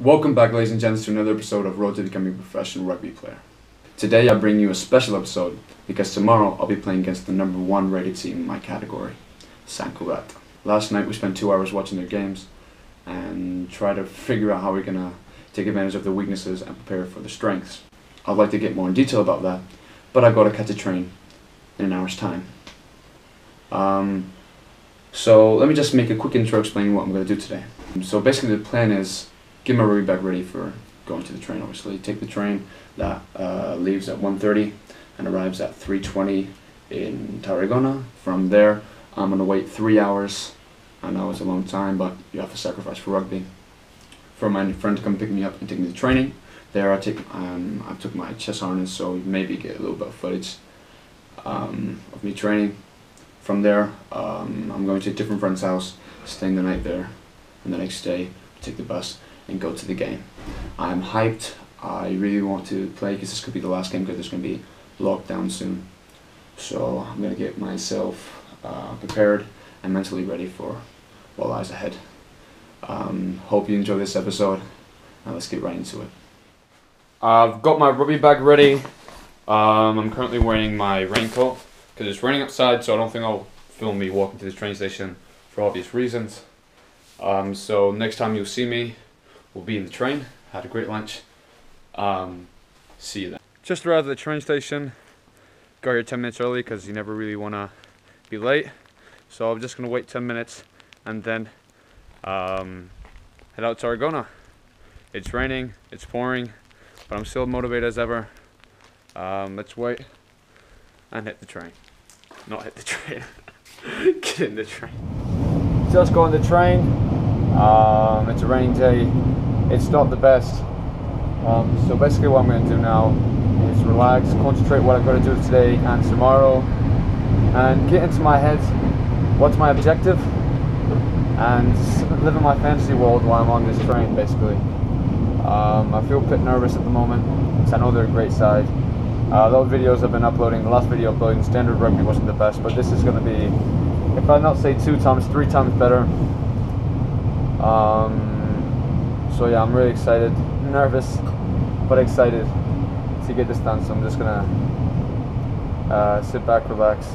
Welcome back, ladies and gents, to another episode of Road to Becoming a Professional Rugby Player. Today I bring you a special episode because tomorrow I'll be playing against the number one rated team in my category, Sant Cugat. Last night we spent two hours watching their games and try to figure out how we're gonna take advantage of the weaknesses and prepare for the strengths. I'd like to get more in detail about that, but I've got to catch a train in an hour's time. Um, so let me just make a quick intro explaining what I'm going to do today. So basically the plan is get my rugby bag ready for going to the train obviously. Take the train that uh, leaves at 1.30 and arrives at 3.20 in Tarragona. From there I'm to wait three hours. I know it's a long time but you have to sacrifice for rugby. For my friend to come pick me up and take me to training. There I take um, I took my chest harness so maybe get a little bit of footage um, of me training. From there, um, I'm going to a different friend's house, staying the night there, and the next day take the bus and go to the game. I'm hyped. I really want to play because this could be the last game because there's going to be lockdown soon. So I'm going to get myself uh, prepared and mentally ready for what lies ahead. Um, hope you enjoy this episode. Let's get right into it. I've got my rugby bag ready. Um, I'm currently wearing my raincoat because it's raining outside, so I don't think I'll film me walking to the train station for obvious reasons. Um, so next time you'll see me, we'll be in the train. Had a great lunch. Um, see you then. Just arrived at the train station. Got here 10 minutes early because you never really want to be late. So I'm just going to wait 10 minutes and then um, head out to Tarragona. It's raining, it's pouring, but I'm still motivated as ever. Um, let's wait and hit the train. Not hit the train. Get in the train. Just got on the train. Um, it's a rainy day. It's not the best. Um, so basically what I'm going to do now is relax, concentrate what I've got to do today and tomorrow and get into my head what's my objective and live in my fantasy world while I'm on this train basically. Um, I feel a bit nervous at the moment because I know they're a great side. Uh, those videos I've been uploading, the last video uploading standard rugby wasn't the best, but this is going to be, if I not say two times, three times better. Um, so yeah, I'm really excited, nervous, but excited to get this done. So I'm just gonna uh, sit back, relax,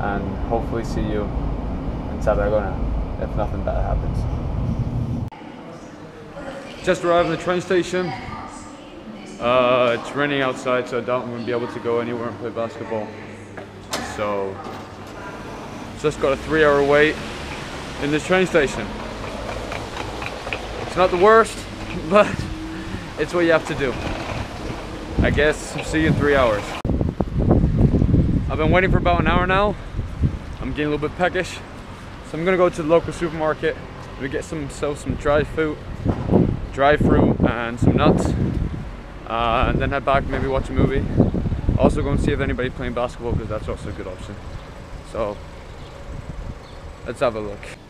and hopefully see you in Tarragona if nothing bad happens. Just arrived at the train station. Uh, it's raining outside, so I doubt I'm to be able to go anywhere and play basketball. So, just got a three hour wait in this train station. It's not the worst, but it's what you have to do. I guess see you in three hours. I've been waiting for about an hour now. I'm getting a little bit peckish. So I'm gonna go to the local supermarket to get some sell some dry fruit, dry fruit and some nuts. Uh, and then head back, maybe watch a movie. Also go and see if anybody playing basketball because that's also a good option. So let's have a look.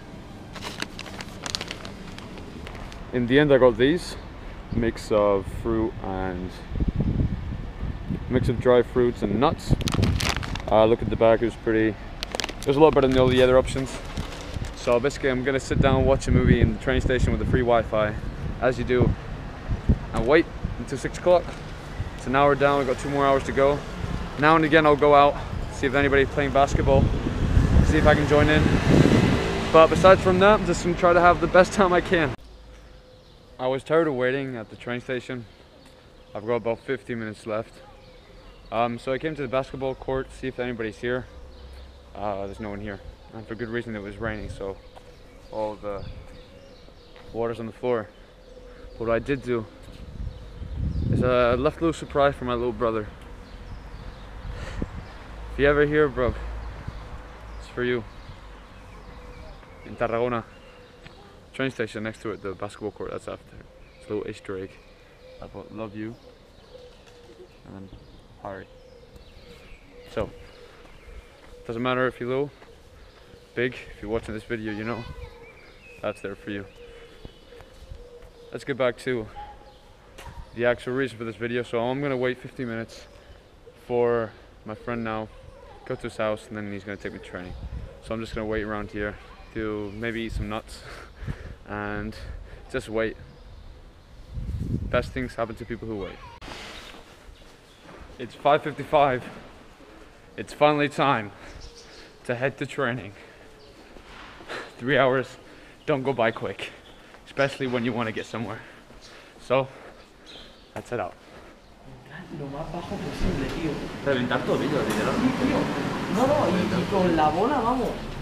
In the end I got these, mix of fruit and mix of dry fruits and nuts. Uh, look at the back, it was pretty, it was a lot better than all the other options. So basically I'm gonna sit down and watch a movie in the train station with the free Wi-Fi, as you do, and wait until six o'clock. It's an hour down, we've got two more hours to go. Now and again I'll go out, see if anybody's playing basketball, see if I can join in. But besides from that, I'm just gonna try to have the best time I can. I was tired of waiting at the train station. I've got about 50 minutes left. Um, so I came to the basketball court, to see if anybody's here. Uh, there's no one here. And for good reason, it was raining, so all the water's on the floor. What I did do is I uh, left a little surprise for my little brother. If you ever hear, bro, it's for you. In Tarragona. Train station next to it, the basketball court, that's after. It's a little Easter egg. I put love you. And then Harry. So, doesn't matter if you're little, big, if you're watching this video, you know, that's there for you. Let's get back to the actual reason for this video. So I'm gonna wait 15 minutes for my friend now, go to his house, and then he's gonna take me training. So I'm just gonna wait around here to maybe eat some nuts and just wait best things happen to people who wait. It's 5.55. It's finally time to head to training. Three hours don't go by quick, especially when you want to get somewhere. So, let's head out. Lo más bajo posible, tío. Reventar tobillos, literal. Sí, tío. No, no, y, y con la bola, vamos.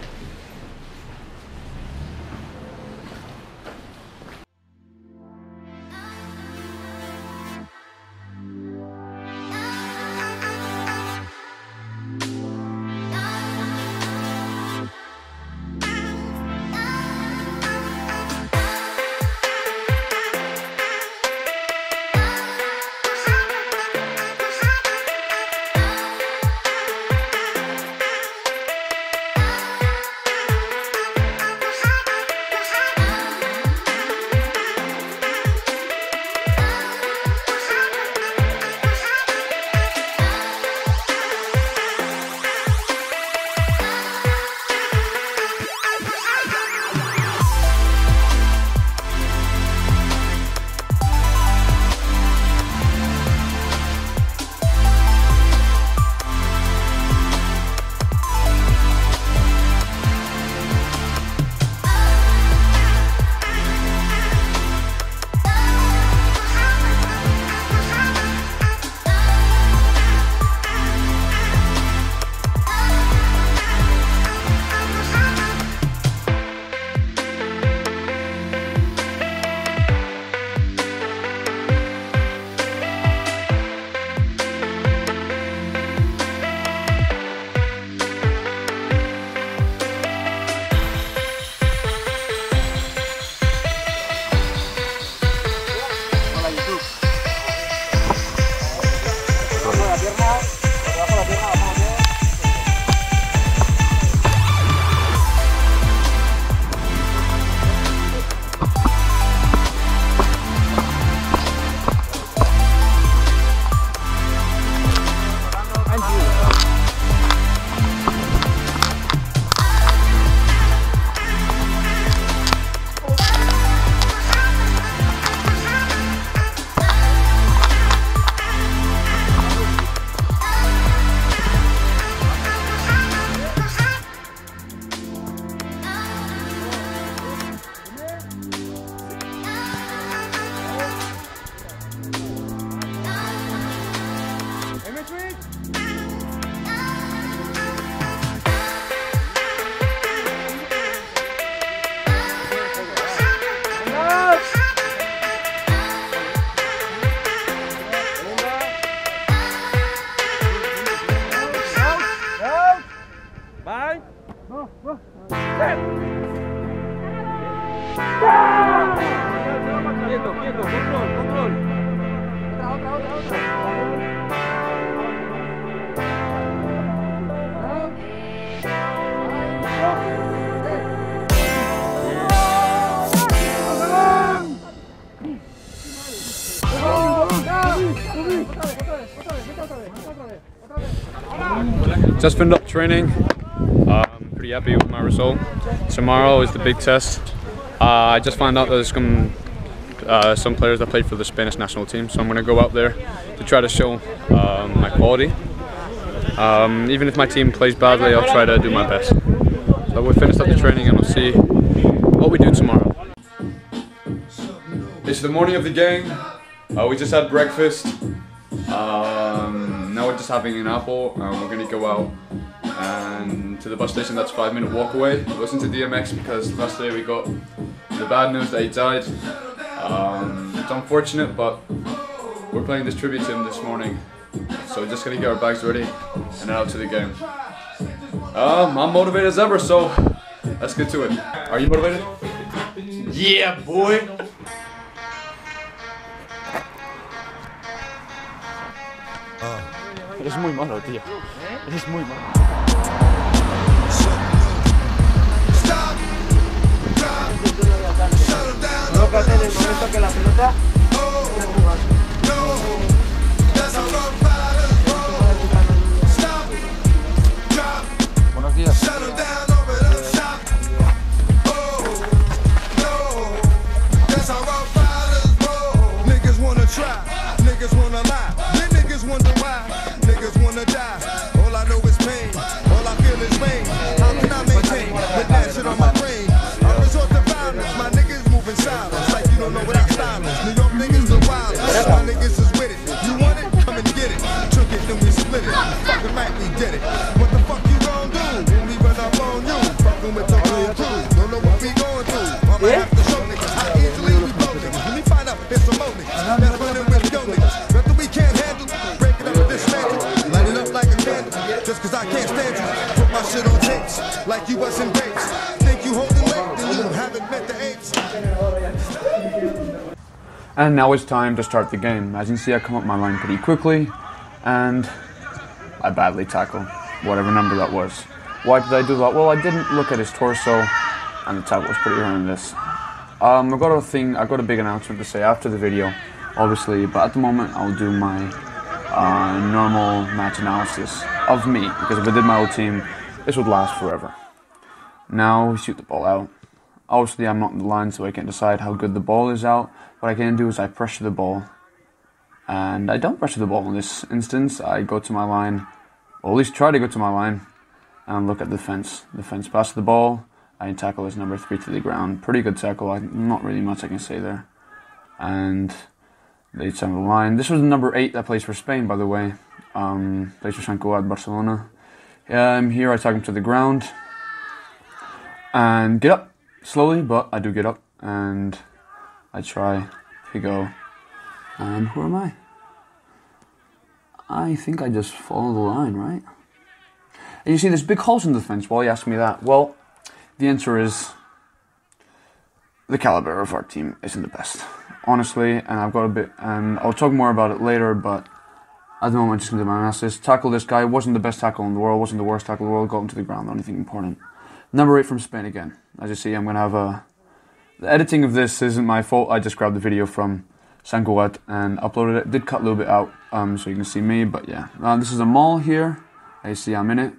Just finished up training. Um, pretty happy with my result. Tomorrow is the big test. Uh, I just found out that there's some uh, some players that played for the Spanish national team, so I'm going to go out there to try to show um, my quality. Um, even if my team plays badly, I'll try to do my best. So we finished up the training and we'll see what we do tomorrow. It's the morning of the game. Uh, we just had breakfast. Now we're just having an apple and we're gonna go out and to the bus station that's five minute walk away. Listen to DMX because last day we got the bad news that he died. Um, it's unfortunate but we're playing this tribute to him this morning. So we're just gonna get our bags ready and out to the game. Um, I'm motivated as ever, so let's get to it. Are you motivated? Yeah, boy. Eres muy malo, tío. Eres muy malo. Colócate en el momento que la pelota. Buenos días. You. Think you weight, then you haven't met the apes. And now it's time to start the game. As you can see, I come up my line pretty quickly, and I badly tackle whatever number that was. Why did I do that? Well, I didn't look at his torso, and the tackle was pretty horrendous. Um, I've got a thing, I've got a big announcement to say after the video, obviously, but at the moment I'll do my uh, normal match analysis of me, because if I did my whole team, this would last forever. Now we shoot the ball out. Obviously, I'm not in the line, so I can't decide how good the ball is out. What I can do is I pressure the ball, and I don't pressure the ball in this instance. I go to my line, or at least try to go to my line, and look at the fence. The fence passes the ball. I tackle his number three to the ground. Pretty good tackle. Not really much I can say there. And they send the line. This was number eight that plays for Spain, by the way. Um, plays for Sant at Barcelona. Um, here I tackle him to the ground and get up slowly, but I do get up and I try to go. And who am I? I think I just follow the line, right? And you see, there's big holes in the fence. Why you ask me that? Well, the answer is the caliber of our team isn't the best, honestly. And I've got a bit, and I'll talk more about it later. But at the moment, I'm just gonna do my analysis. Tackle this guy wasn't the best tackle in the world, wasn't the worst tackle in the world. Got him to the ground. Anything important. Number eight from Spain again. As you see, I'm gonna have a. The editing of this isn't my fault. I just grabbed the video from Sant Cugat and uploaded it. Did cut a little bit out, um, so you can see me. But yeah, uh, this is a mall here. You see, I'm in it.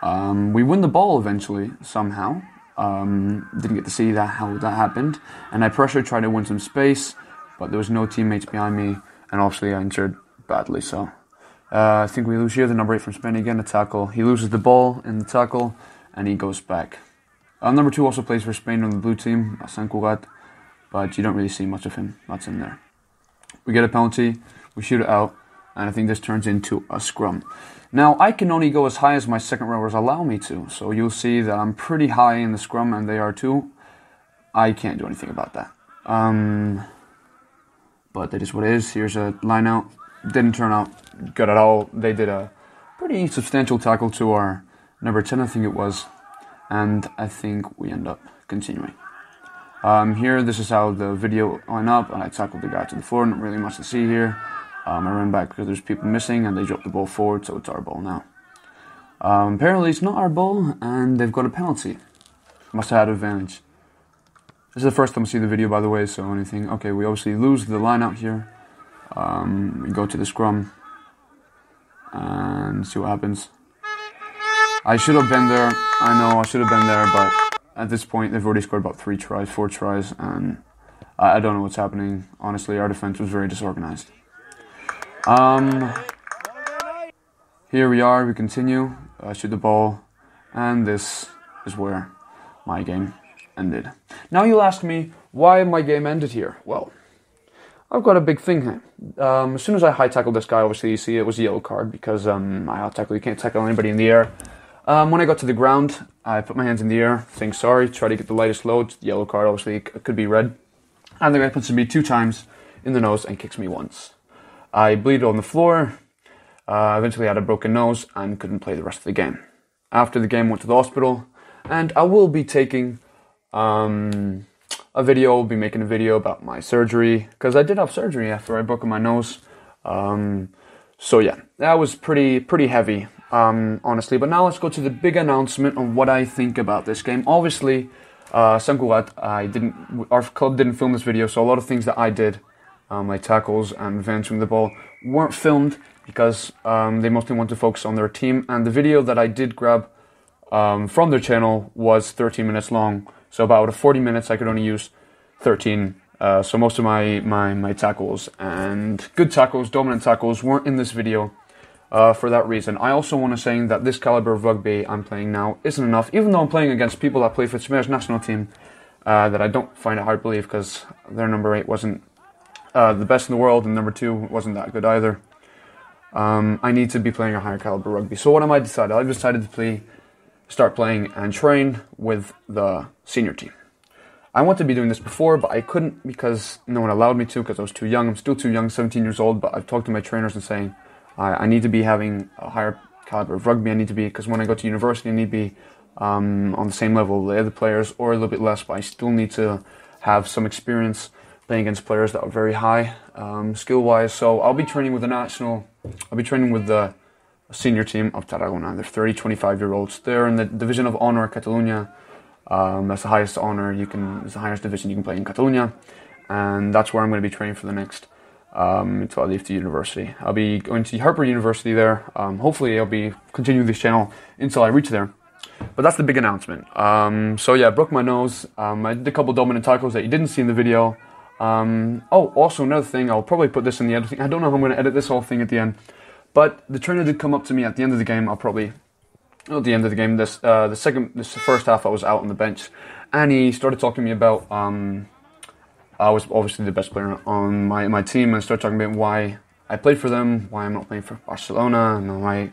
Um, we win the ball eventually somehow. Um, didn't get to see that how that happened, and I pressure tried to win some space, but there was no teammates behind me, and obviously I injured badly. So uh, I think we lose here. The number eight from Spain again, a tackle. He loses the ball in the tackle, and he goes back. Uh, number two also plays for Spain on the blue team, Sant Cugat, but you don't really see much of him. That's in there. We get a penalty, we shoot it out, and I think this turns into a scrum. Now, I can only go as high as my second rowers allow me to, so you'll see that I'm pretty high in the scrum, and they are too. I can't do anything about that. Um, but that is what it is. Here's a line out. Didn't turn out good at all. They did a pretty substantial tackle to our number 10, I think it was, and I think we end up continuing. Um, here, this is how the video went up, and I tackled the guy to the floor. Not really much to see here. Um, I ran back because there's people missing, and they dropped the ball forward, so it's our ball now. Um, apparently, it's not our ball, and they've got a penalty. Must have had advantage. This is the first time I see the video, by the way, so anything. Okay, we obviously lose the line out here. Um, we go to the scrum and see what happens. I should have been there. I know I should have been there, but at this point, they've already scored about three tries, four tries, and I I don't know what's happening. Honestly, our defense was very disorganized. Um, here we are. We continue. Uh, shoot the ball, and this is where my game ended. Now you'll ask me why my game ended here. Well, I've got a big thing here. Um, as soon as I high tackled this guy, obviously you see it was a yellow card because um, I high tackle. You can't tackle anybody in the air. Um, when I got to the ground, I put my hands in the air, saying sorry, try to get the lightest load. The yellow card, obviously, could be red. And the guy punches me two times in the nose and kicks me once. I bleed on the floor. Uh, eventually, had a broken nose and couldn't play the rest of the game. After the game, went to the hospital, and I will be taking um, a video. I'll be making a video about my surgery because I did have surgery after I broke my nose. Um, so yeah, that was pretty pretty heavy, um, honestly. But now let's go to the big announcement on what I think about this game. Obviously, uh, Sant Cugat, I didn't. Our club didn't film this video, so a lot of things that I did, um, like tackles and advancing the ball, weren't filmed because um, they mostly want to focus on their team. And the video that I did grab um, from their channel was 13 minutes long. So about 40 minutes, I could only use 13 Uh, so most of my, my, my tackles and good tackles, dominant tackles, weren't in this video uh, for that reason. I also want to say that this caliber of rugby I'm playing now isn't enough, even though I'm playing against people that play for the national team, uh, that I don't find it hard to believe because their number eight wasn't uh, the best in the world and number two wasn't that good either. Um, I need to be playing a higher caliber rugby. So what am I decided? I've decided to play, start playing and train with the senior team. I wanted to be doing this before, but I couldn't because no one allowed me to because I was too young. I'm still too young, 17 years old. But I've talked to my trainers and saying I, I need to be having a higher caliber of rugby. I need to be because when I go to university, I need to be um, on the same level as the other players or a little bit less. But I still need to have some experience playing against players that are very high um, skill wise. So I'll be training with the national. I'll be training with the senior team of Tarragona. They're 30, 25 year olds. They're in the division of honor Catalunya. Um, that's the highest honor you can. It's the highest division you can play in Catalunya, and that's where I'm going to be training for the next um, until I leave the university. I'll be going to Harper University there. Um, hopefully, I'll be continuing this channel until I reach there. But that's the big announcement. Um, so yeah, I broke my nose. Um, I did a couple dominant tackles that you didn't see in the video. Um, oh, also another thing, I'll probably put this in the editing. I don't know how I'm going to edit this whole thing at the end. But the trainer did come up to me at the end of the game. I'll probably at the end of the game, this uh, the second, this first half, I was out on the bench, and he started talking to me about. Um, I was obviously the best player on my my team, and started talking about why I played for them, why I'm not playing for Barcelona, and why,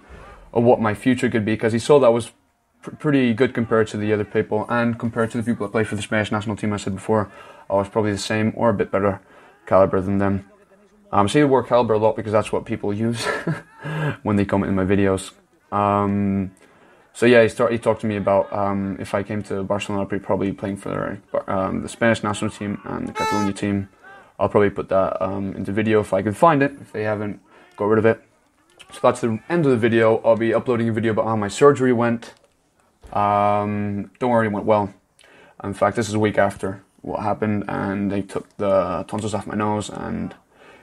or what my future could be, because he saw that was pr- pretty good compared to the other people, and compared to the people that played for the Spanish national team. I said before, I was probably the same or a bit better caliber than them. Um, I say the word caliber a lot because that's what people use when they comment in my videos. Um, so yeah, he, start, he talked to me about um, if I came to Barcelona, I'd be probably playing for um, the Spanish national team and the Catalonia team. I'll probably put that um, into video if I can find it. If they haven't, got rid of it. So that's the end of the video. I'll be uploading a video about how my surgery went. Um, don't worry, it went well. In fact, this is a week after what happened, and they took the tonsils off my nose, and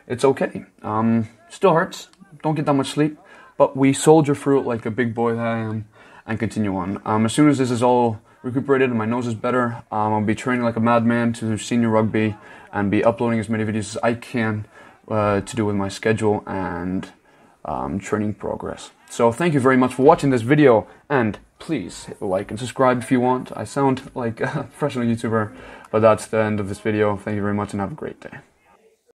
it's okay. Um, still hurts. Don't get that much sleep, but we soldier through it like a big boy that I am and continue on. Um, as soon as this is all recuperated and my nose is better, um, I'll be training like a madman to senior rugby and be uploading as many videos as I can uh, to do with my schedule and um, training progress. So thank you very much for watching this video and please hit like and subscribe if you want. I sound like a professional YouTuber, but that's the end of this video. Thank you very much and have a great day.